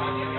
I'll you.